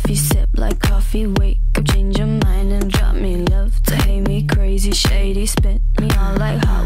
fluffy, sip like coffee, wake up, change your mind and drop me love to hate me, crazy, shady, spit me all like hot.